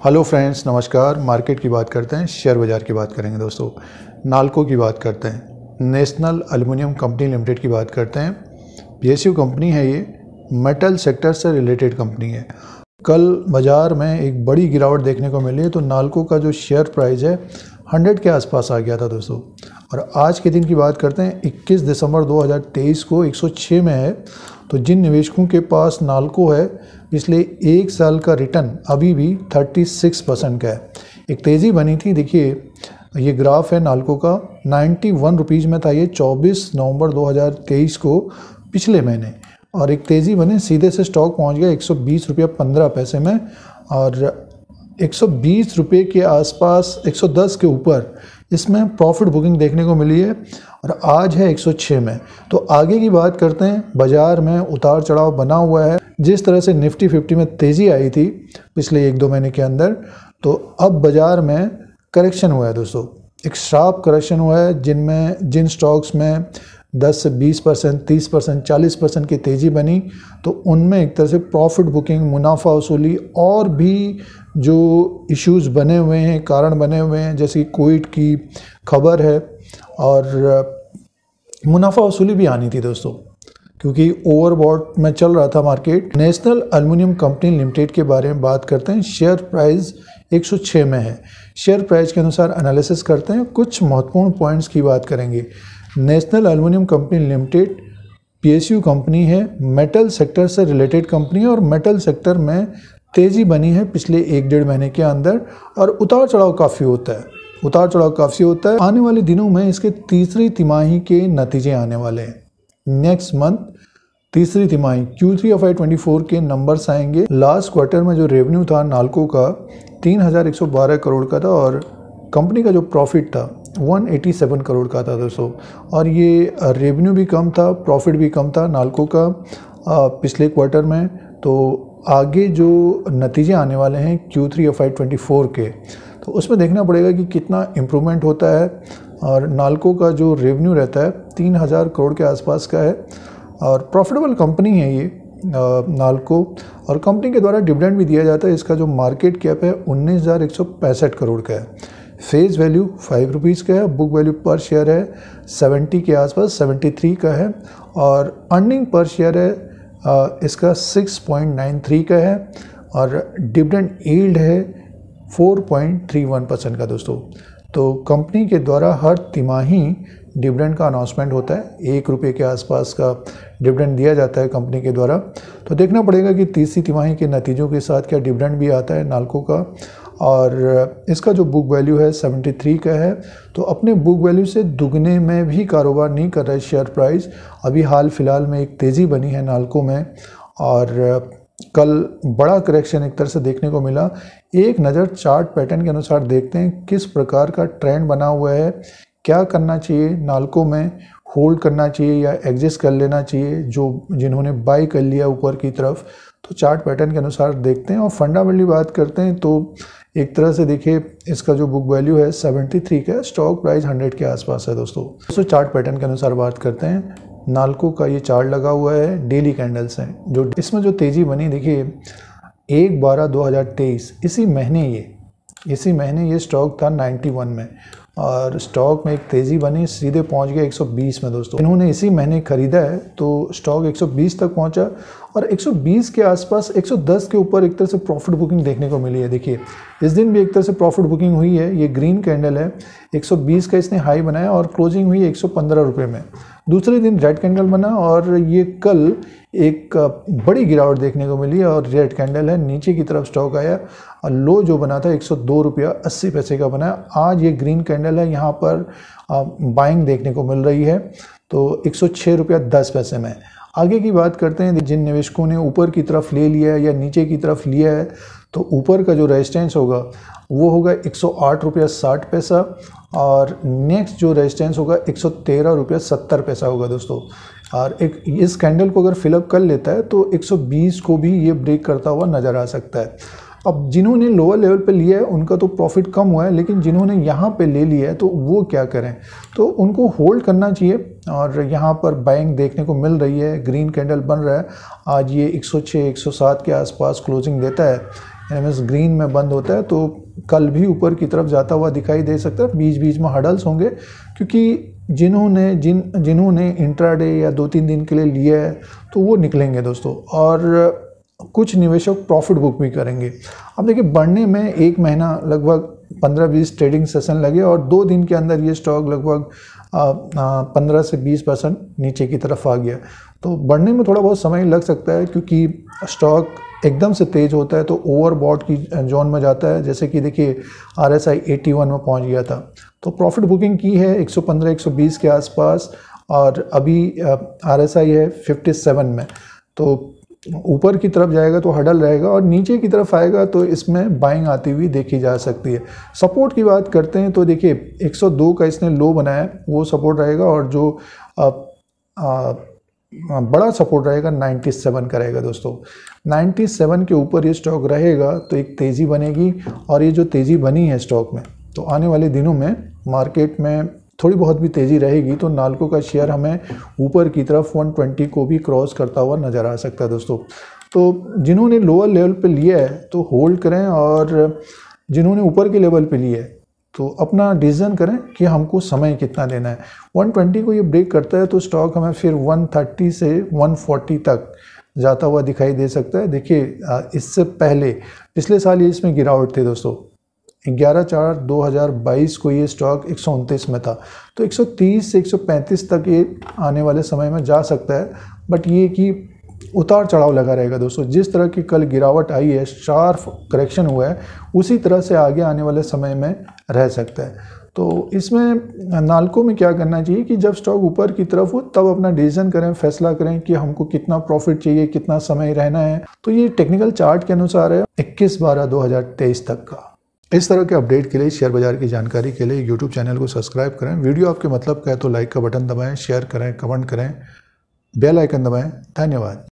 Hello friends नमस्कार। Market की बात करते हैं शेयर बाज़ार की बात करेंगे दोस्तों। नालको की बात करते हैं। नेशनल एल्युमिनियम कंपनी लिमिटेड की बात करते हैं। पीएसयू कंपनी है ये। मेटल सेक्टर से रिलेटेड कंपनी है। कल बाज़ार में एक बड़ी गिरावट देखने को मिली है तो नालको का जो शेयर प्राइस है हंड्रेड के आसपास आ गया था दोस्तों। और आज के दिन की बात करते हैं 21 दिसंबर 2023 को 106 में है। तो जिन निवेशकों के पास नालको है पिछले एक साल का रिटर्न अभी भी 36 परसेंट का है। एक तेज़ी बनी थी, देखिए, ये ग्राफ है नालको का। 91 वन रुपीज़ में था ये 24 नवंबर 2023 को पिछले महीने। और एक तेज़ी बने, सीधे से स्टॉक पहुँच गया एक सौ रुपया पंद्रह पैसे में। और 120 रुपए के आसपास 110 के ऊपर इसमें प्रॉफिट बुकिंग देखने को मिली है। और आज है 106 में। तो आगे की बात करते हैं, बाज़ार में उतार चढ़ाव बना हुआ है। जिस तरह से निफ्टी फिफ्टी में तेज़ी आई थी पिछले एक दो महीने के अंदर तो अब बाज़ार में करेक्शन हुआ है दोस्तों। एक शार्प करेक्शन हुआ है, जिनमें, जिन स्टॉक्स में 10 से 20 परसेंट, तीस परसेंट, चालीस परसेंट की तेज़ी बनी तो उनमें एक तरह से प्रॉफिट बुकिंग मुनाफा वसूली और भी जो इश्यूज़ बने हुए हैं, कारण बने हुए हैं, जैसे कि कोविड की खबर है और मुनाफा वसूली भी आनी थी दोस्तों। क्योंकि ओवरबॉट में चल रहा था market national aluminium company limited के बारे में बात करते हैं। शेयर प्राइस 106 में है। शेयर प्राइस के अनुसार एनालिसिस करते हैं। कुछ महत्वपूर्ण पॉइंट्स की बात करेंगे। National aluminium company limited PSU company है। मेटल सेक्टर से रिलेटेड कंपनी है और मेटल सेक्टर में तेज़ी बनी है पिछले एक डेढ़ महीने के अंदर और उतार चढ़ाव काफ़ी होता है। उतार चढ़ाव काफ़ी होता है। आने वाले दिनों में इसके तीसरी तिमाही के नतीजे आने वाले हैं। नेक्स्ट मंथ, तीसरी तिमाही Q3 three F I twenty four के नंबर्स आएँगे। लास्ट क्वार्टर में जो रेवेन्यू था नालको का, तीन हज़ार एक सौ बारह करोड़ का था और कंपनी का जो प्रॉफिट था 187 करोड़ का था, दोस्तों। और ये रेवेन्यू भी कम था प्रॉफिट भी कम था नालको का पिछले क्वार्टर में। तो आगे जो नतीजे आने वाले हैं Q3 three F I twenty four के तो उसमें देखना पड़ेगा कि कितना इम्प्रूवमेंट होता है। और नालको का जो रेवेन्यू रहता है, तीन हज़ार करोड़ के आसपास का है। और प्रॉफिटेबल कंपनी है ये नालको। और कंपनी के द्वारा डिविडेंड भी दिया जाता है। इसका जो मार्केट कैप है, उन्नीस हज़ार एक सौ पैंसठ करोड़ का है। फेस वैल्यू फाइव रुपीज़ का है बुक वैल्यू पर शेयर है सेवेंटी के आसपास सेवेंटी थ्री का है। और अर्निंग पर शेयर है इसका सिक्स पॉइंट नाइन थ्री का है। और डिविडेंड ईल्ड है four point three one percent का दोस्तों। तो कंपनी के द्वारा हर तिमाही डिविडेंड का अनाउंसमेंट होता है। एक रुपये के आसपास का डिविडेंड दिया जाता है कंपनी के द्वारा। तो देखना पड़ेगा कि तीसरी तिमाही के नतीजों के साथ क्या डिविडेंड भी आता है नालको का। और इसका जो बुक वैल्यू है 73 का है। तो अपने बुक वैल्यू से दुगने में भी कारोबार नहीं कर रहा है शेयर प्राइस अभी हाल फ़िलहाल में एक तेज़ी बनी है नालको में। और कल बड़ा करेक्शन एक तरह से देखने को मिला। एक नज़र चार्ट पैटर्न के अनुसार देखते हैं, किस प्रकार का ट्रेंड बना हुआ है, क्या करना चाहिए, नालको में होल्ड करना चाहिए या एग्जिस्ट कर लेना चाहिए, जो जिन्होंने बाई कर लिया ऊपर की तरफ़। तो चार्ट पैटर्न के अनुसार देखते हैं और फंडामेंटली बात करते हैं तो एक तरह से देखिए, इसका जो बुक वैल्यू है 73 का स्टॉक प्राइस 100 के आसपास है दोस्तों। दोस्तों चार्ट पैटर्न के अनुसार बात करते हैं। नालको का ये चार्ट लगा हुआ है, डेली कैंडल्स हैं, जो इसमें जो तेज़ी बनी, देखिए, एक बारह दो हज़ार तेईस, इसी महीने ये, इसी महीने ये स्टॉक था 91 में, और स्टॉक में एक तेज़ी बनी, सीधे पहुँच गया 120 में दोस्तों। इन्होंने इसी महीने खरीदा है तो स्टॉक 120 तक पहुँचा और 120 के आसपास 110 के ऊपर एक तरह से प्रॉफिट बुकिंग देखने को मिली है। देखिए, इस दिन भी एक तरह से प्रॉफिट बुकिंग हुई है। ये ग्रीन कैंडल है। 120 का इसने हाई बनाया और क्लोजिंग हुई एक रुपए में। दूसरे दिन रेड कैंडल बना और ये कल एक बड़ी गिरावट देखने को मिली और रेड कैंडल है। नीचे की तरफ़ स्टॉक आया और लो जो बना था, एक सौ दो रुपया अस्सी पैसे का बना। आज ये ग्रीन कैंडल है। यहाँ पर बाइंग देखने को मिल रही है। तो एक सौ छः रुपया दस पैसे में। आगे की बात करते हैं, जिन निवेशकों ने ऊपर की तरफ़ ले लिया है या नीचे की तरफ़ लिया है तो ऊपर का जो रेजिस्टेंस होगा, वो होगा एक सौ साठ पैसा और नेक्स्ट जो रेजिस्टेंस होगा, एक सौ सत्तर पैसा होगा दोस्तों। और एक, इस कैंडल को अगर फिलअप कर लेता है तो 120 को भी ये ब्रेक करता हुआ नज़र आ सकता है। अब जिन्होंने लोअर लेवल पे लिया है, उनका तो प्रॉफिट कम हुआ है, लेकिन जिन्होंने यहाँ पे ले लिया है तो वो क्या करें? तो उनको होल्ड करना चाहिए, और यहाँ पर बाइंग देखने को मिल रही है ग्रीन कैंडल बन रहा है। आज ये 106 107 के आसपास क्लोजिंग देता है एम ग्रीन में बंद होता है तो कल भी ऊपर की तरफ़ जाता हुआ दिखाई दे सकता है। बीच बीच में हडल्स होंगे, क्योंकि जिन्होंने, जिन, जिन्होंने इंट्राडे या दो तीन दिन के लिए लिया है तो वो निकलेंगे दोस्तों। और कुछ निवेशक प्रॉफिट बुक भी करेंगे। अब देखिए, बढ़ने में एक महीना लगभग पंद्रह बीस ट्रेडिंग सेशन लगे और दो दिन के अंदर ये स्टॉक लगभग पंद्रह से बीस परसेंट नीचे की तरफ़ आ गया। तो बढ़ने में थोड़ा बहुत समय लग सकता है क्योंकि स्टॉक एकदम से तेज़ होता है तो ओवरबॉट की जोन में जाता है। जैसे कि देखिए आर एस आई वन में पहुँच गया था। तो प्रॉफिट बुकिंग की है 115 120 के आसपास और अभी आर एस आई है 57 में। तो ऊपर की तरफ़ जाएगा तो हडल रहेगा और नीचे की तरफ़ आएगा तो इसमें बाइंग आती हुई देखी जा सकती है। सपोर्ट की बात करते हैं तो देखिए 102 का इसने लो बनाया वो सपोर्ट रहेगा और जो आ, आ, बड़ा सपोर्ट रहेगा 97 का रहेगा दोस्तों। 97 के ऊपर ये स्टॉक रहेगा तो एक तेज़ी बनेगी और ये जो तेज़ी बनी है स्टॉक में तो आने वाले दिनों में मार्केट में थोड़ी बहुत भी तेज़ी रहेगी तो नालको का शेयर हमें ऊपर की तरफ़ 120 को भी क्रॉस करता हुआ नज़र आ सकता है दोस्तों। तो जिन्होंने लोअर लेवल पे लिया है तो होल्ड करें और जिन्होंने ऊपर के लेवल पे लिया है तो अपना डिसीज़न करें कि हमको समय कितना देना है। 120 को ये ब्रेक करता है तो स्टॉक हमें फिर 130 से 140 तक जाता हुआ दिखाई दे सकता है। देखिए इससे पहले, पिछले साल ये इसमें गिरावट थे दोस्तों। ग्यारह चार 2022 को ये स्टॉक एक सौ उनतीस में था। तो 130 से 135 तक ये आने वाले समय में जा सकता है बट ये कि उतार चढ़ाव लगा रहेगा दोस्तों। जिस तरह की कल गिरावट आई है शार्प करेक्शन हुआ है, उसी तरह से आगे आने वाले समय में रह सकता है। तो इसमें नालको में क्या करना चाहिए कि जब स्टॉक ऊपर की तरफ़ हो, तब अपना डिसीज़न करें, फैसला करें कि हमको कितना प्रॉफिट चाहिए, कितना समय रहना है। तो ये टेक्निकल चार्ट के अनुसार है, इक्कीस बारह दो तक का। इस तरह के अपडेट के लिए शेयर बाज़ार की जानकारी के लिए यूट्यूब चैनल को सब्सक्राइब करें। वीडियो आपके मतलब का है तो लाइक का बटन दबाएँ शेयर करें कमेंट करें। बेल आइकन दबाएँ। धन्यवाद।